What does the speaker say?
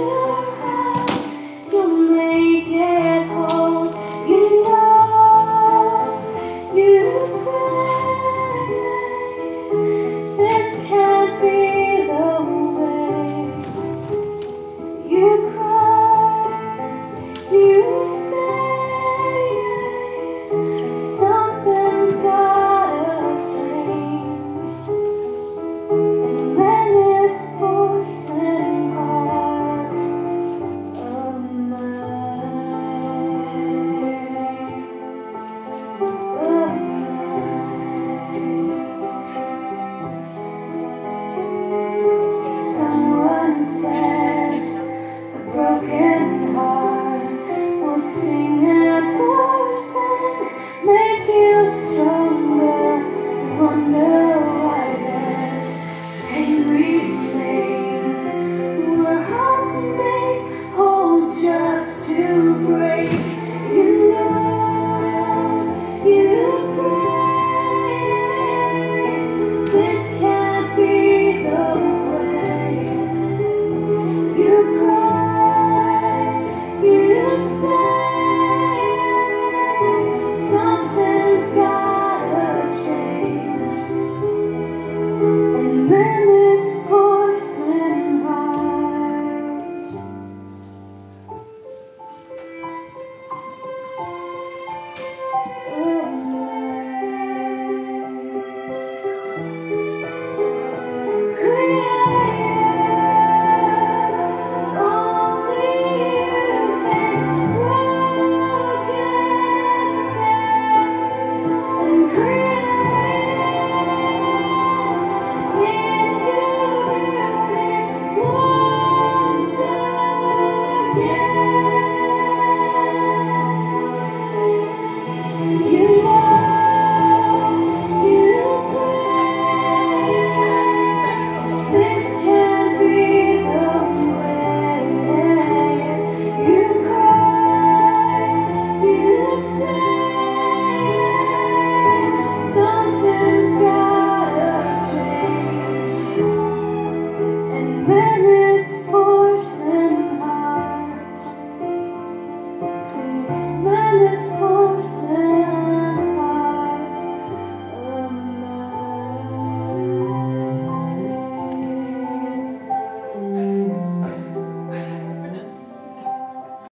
Wonder someone